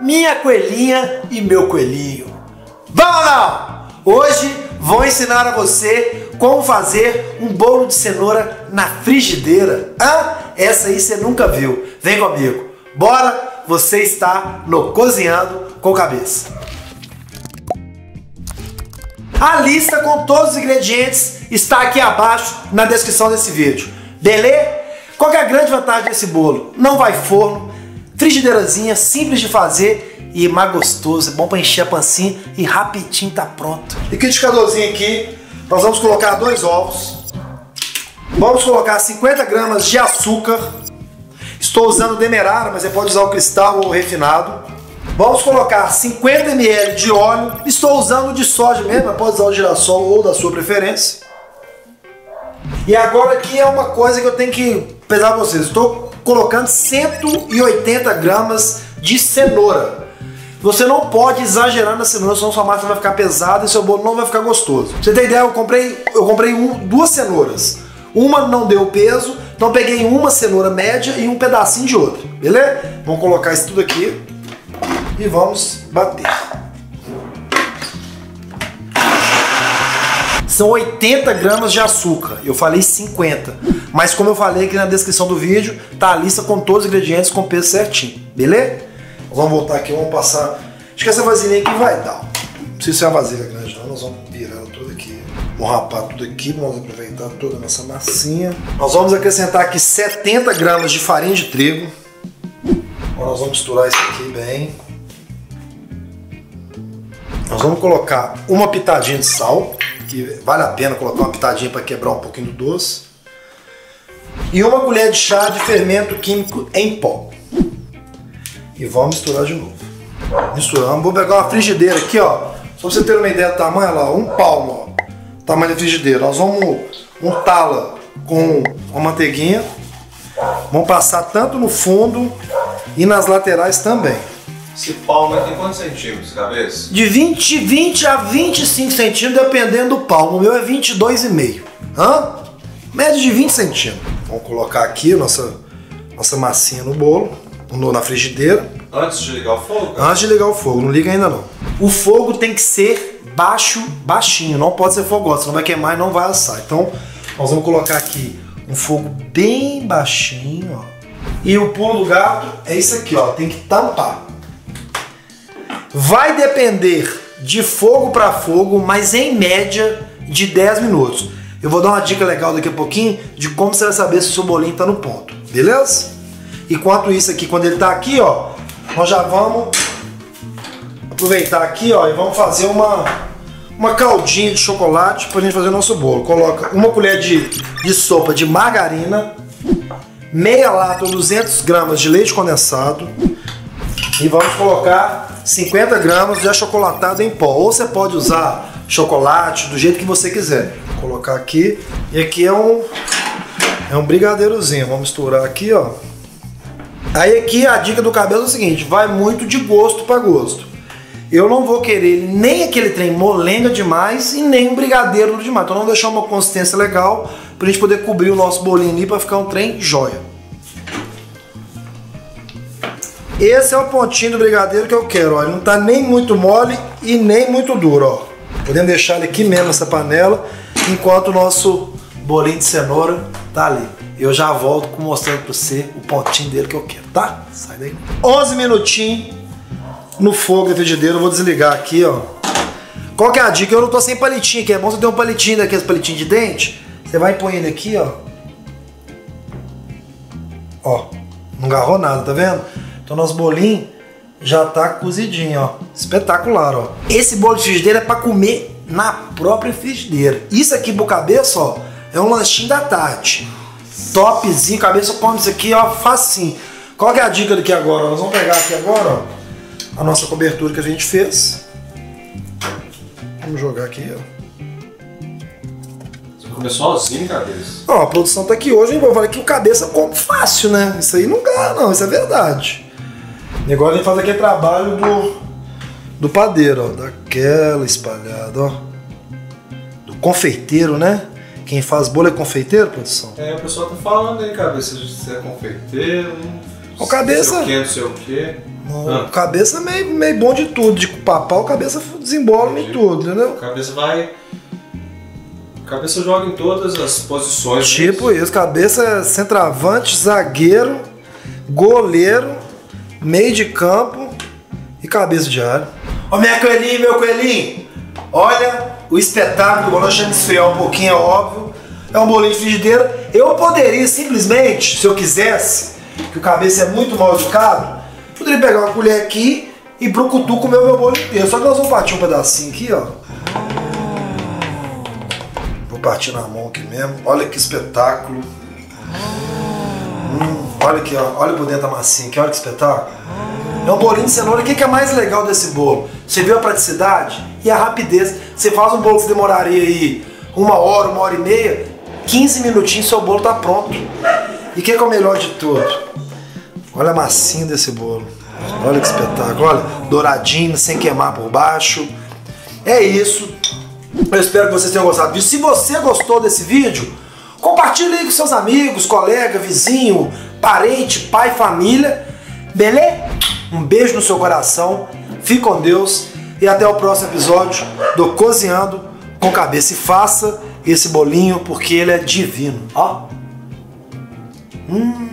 minha coelhinha e meu coelhinho. Vamos lá! Hoje vou ensinar a você como fazer um bolo de cenoura na frigideira. Ah, essa aí você nunca viu. Vem comigo. Bora, você está no Cozinhando com Cabeça. A lista com todos os ingredientes está aqui abaixo na descrição desse vídeo. Beleza? Qual é a grande vantagem desse bolo? Não vai forno, frigideirazinha, simples de fazer e mais gostoso, é bom para encher a pancinha e rapidinho tá pronto. Liquidificadorzinho aqui, nós vamos colocar dois ovos, vamos colocar 50 gramas de açúcar, estou usando demerara, mas você pode usar o cristal ou o refinado. Vamos colocar 50 ml de óleo, estou usando de soja mesmo, mas pode usar o girassol ou da sua preferência. E agora aqui é uma coisa que eu tenho que pesar vocês. Estou colocando 180 gramas de cenoura. Você não pode exagerar na cenoura, senão sua massa vai ficar pesada e seu bolo não vai ficar gostoso. Você ter ideia, eu comprei, eu comprei um, duas cenouras. Uma não deu peso, então peguei uma cenoura média e um pedacinho de outra, beleza? Vamos colocar isso tudo aqui e vamos bater. São 80 gramas de açúcar. Eu falei 50. Mas como eu falei aqui na descrição do vídeo, tá a lista com todos os ingredientes com peso certinho. Beleza? Vamos voltar aqui, vamos passar. Acho que essa vasilhinha aqui vai dar. Não precisa ser uma vasilha grande não, nós vamos virar ela toda aqui. Vamos rapar tudo aqui, vamos aproveitar toda a nossa massinha. Nós vamos acrescentar aqui 70 gramas de farinha de trigo. nós vamos misturar isso aqui bem. Nós vamos colocar uma pitadinha de sal que vale a pena colocar uma pitadinha para quebrar um pouquinho do doce. E uma colher de chá de fermento químico em pó. E vamos misturar de novo. Misturamos. Vou pegar uma frigideira aqui, ó. Só pra você ter uma ideia do tamanho, lá, um palmo, ó. Tamanho da frigideira. Nós vamos untá-la com uma manteiguinha. Vamos passar tanto no fundo e nas laterais também. Esse palmo tem quantos centímetros, cabeça? De 20, 20 a 25 centímetros, dependendo do palmo. O meu é 22,5. Hã? Média de 20 centímetros. Vamos colocar aqui a nossa, nossa massinha no bolo, no, na frigideira. Antes de ligar o fogo? Antes de ligar o fogo, não liga ainda não. O fogo tem que ser baixo, baixinho, não pode ser fogoso, senão vai queimar e não vai assar. Então, nós vamos colocar aqui um fogo bem baixinho, ó. E o pulo do gato é isso aqui, ó, tem que tampar. Vai depender de fogo para fogo, mas em média de 10 minutos. Eu vou dar uma dica legal daqui a pouquinho de como você vai saber se o seu bolinho está no ponto, beleza? Enquanto isso aqui, quando ele está aqui, ó, nós já vamos aproveitar aqui, ó, e vamos fazer uma uma caldinha de chocolate para a gente fazer o nosso bolo. Coloca uma colher de, de sopa de margarina, meia lata ou 200 gramas de leite condensado e vamos colocar 50 gramas de achocolatado em pó. Ou você pode usar chocolate do jeito que você quiser. Vou colocar aqui. E aqui é um, é um brigadeirozinho. Vamos misturar aqui, ó. Aí aqui a dica do cabelo é o seguinte, vai muito de gosto para gosto. Eu não vou querer nem aquele trem molenga demais e nem um brigadeiro demais. Então vamos deixar uma consistência legal para a gente poder cobrir o nosso bolinho ali para ficar um trem jóia. Esse é o pontinho do brigadeiro que eu quero, ó. Ele não tá nem muito mole e nem muito duro, ó. Podemos deixar ele aqui mesmo nessa panela, enquanto o nosso bolinho de cenoura tá ali. Eu já volto mostrando para você o pontinho dele que eu quero, tá? Sai daí. 11 minutinhos no fogo da frigideira. Eu vou desligar aqui, ó. Qual que é a dica? Eu não tô sem palitinho aqui. É bom você ter um palitinho daqueles palitinhos de dente. Você vai pôr ele aqui, ó. Ó. Não agarrou nada, tá vendo? Então nosso bolinho já tá cozidinho, ó. Espetacular, ó. Esse bolo de frigideira é para comer na própria frigideira. Isso aqui pro cabeça, ó, é um lanchinho da tarde. Topzinho, cabeça come isso aqui, ó, facinho. Qual que é a dica daqui agora? Nós vamos pegar aqui agora, ó, a nossa cobertura que a gente fez. Vamos jogar aqui, ó. Você sozinho, cabeça? Ó, a produção tá aqui hoje, hein? Falei que o cabeça come fácil, né? Isso aí não ganha, não, isso é verdade. E agora a gente faz aquele trabalho do, do padeiro, ó. Daquela espalhada, ó. Do confeiteiro, né? Quem faz bolo é confeiteiro, produção? É, o pessoal tá falando aí, cabeça, se é confeiteiro. O cabeça. Não sei o que, não sei o que. No Cabeça meio, meio bom de tudo. De papau, cabeça desembola em tudo, entendeu? Cabeça vai. Cabeça joga em todas as posições. Tipo isso, cabeça é centroavante, zagueiro, goleiro, meio de campo e cabeça de área. Ô minha coelhinha, meu coelhinho, olha o espetáculo do bolão, deixando esfriar um pouquinho, é óbvio. É um bolinho de frigideira. Eu poderia simplesmente, se eu quisesse, que o cabeça é muito mal educado, poderia pegar uma colher aqui e pro cutu comer o meu bolo inteiro. Só que nós vamos partir um pedacinho aqui, ó. Vou partir na mão aqui mesmo. Olha que espetáculo. Hum, olha aqui, ó. Olha por dentro da massinha aqui, olha que espetáculo. É um bolinho de cenoura. O que é mais legal desse bolo? Você viu a praticidade e a rapidez. Você faz um bolo que demoraria aí uma hora, uma hora e meia, 15 minutinhos seu bolo tá pronto. E o que é, o melhor de tudo? Olha a massinha desse bolo. Olha que espetáculo. Olha, douradinho, sem queimar por baixo. É isso. Eu espero que vocês tenham gostado disso. Se você gostou desse vídeo, compartilhe aí com seus amigos, colega, vizinho, parente, pai, família. Beleza? Um beijo no seu coração. Fique com Deus. E até o próximo episódio do Cozinhando com Cabeça. E faça esse bolinho porque ele é divino. Ó. Hum.